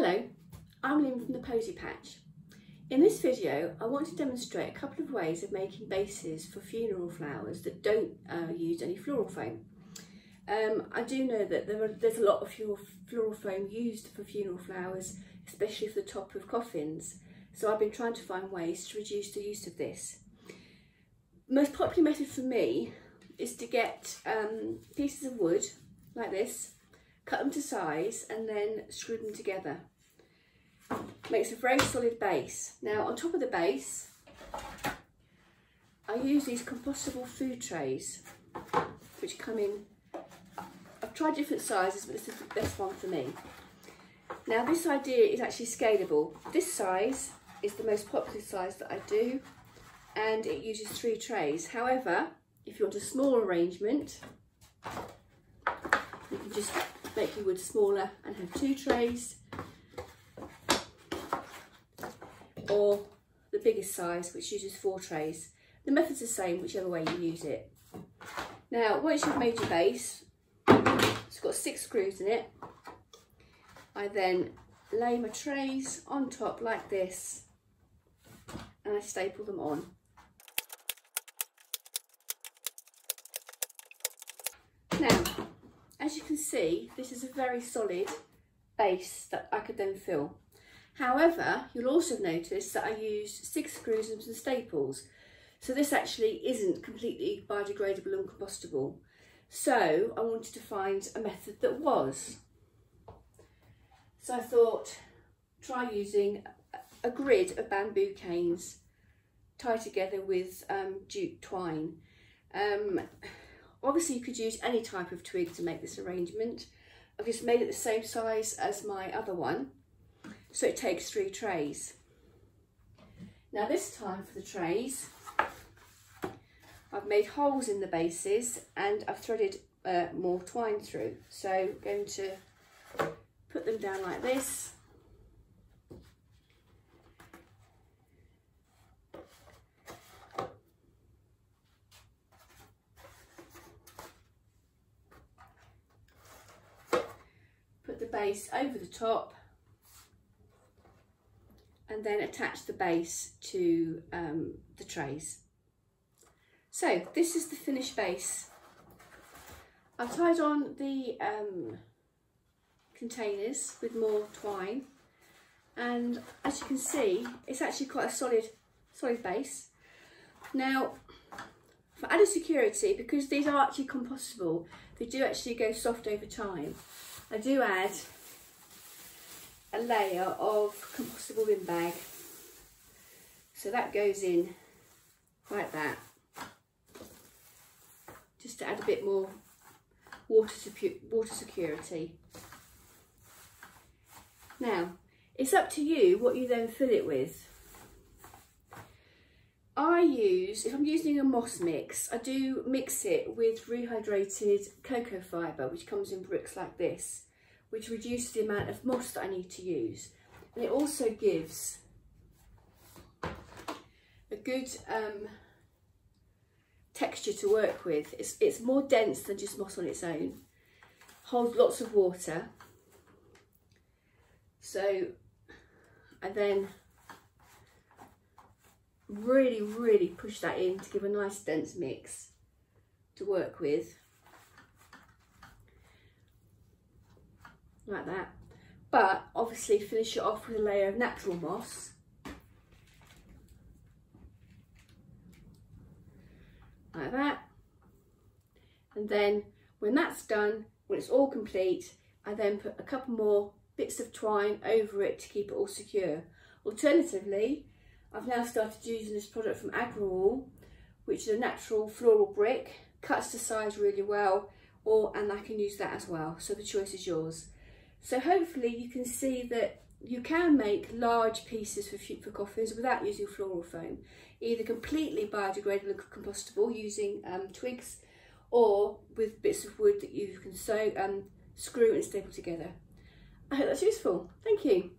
Hello, I'm Lynn from the Posy Patch. In this video I want to demonstrate a couple of ways of making bases for funeral flowers that don't uh, use any floral foam. Um, I do know that there are, there's a lot of floral, floral foam used for funeral flowers, especially for the top of coffins, so I've been trying to find ways to reduce the use of this. Most popular method for me is to get um, pieces of wood like this cut them to size and then screw them together. Makes a very solid base. Now on top of the base, I use these compostable food trays, which come in, I've tried different sizes, but this is the best one for me. Now this idea is actually scalable. This size is the most popular size that I do, and it uses three trays. However, if you want a small arrangement, you can just make your wood smaller and have two trays or the biggest size which uses four trays. The method's the same whichever way you use it. Now once you've made your base, it's got six screws in it, I then lay my trays on top like this and I staple them on. Now, as you can see, this is a very solid base that I could then fill. However, you'll also notice that I used six screws and some staples. So this actually isn't completely biodegradable and compostable. So I wanted to find a method that was. So I thought, try using a grid of bamboo canes tied together with um, jute twine. Um, Obviously you could use any type of twig to make this arrangement. I've just made it the same size as my other one, so it takes three trays. Now this time for the trays, I've made holes in the bases and I've threaded uh, more twine through. So I'm going to put them down like this base over the top and then attach the base to um, the trays. So this is the finished base. I've tied on the um, containers with more twine and as you can see it's actually quite a solid solid base. Now for added security because these are actually compostable they do actually go soft over time I do add a layer of compostable bin bag. So that goes in like that. Just to add a bit more water, water security. Now, it's up to you what you then fill it with. I use, if I'm using a moss mix, I do mix it with rehydrated coco fibre, which comes in bricks like this, which reduces the amount of moss that I need to use. And it also gives a good um, texture to work with. It's, it's more dense than just moss on its own, holds lots of water. So I then really, really push that in to give a nice dense mix to work with. Like that. But obviously finish it off with a layer of natural moss. Like that. And then when that's done, when it's all complete, I then put a couple more bits of twine over it to keep it all secure. Alternatively, I've now started using this product from Agrawall, which is a natural floral brick, cuts to size really well, or and I can use that as well. So the choice is yours. So hopefully you can see that you can make large pieces for, for coffins without using floral foam, either completely biodegradable and compostable using um, twigs or with bits of wood that you can sew, um, screw and staple together. I hope that's useful. Thank you.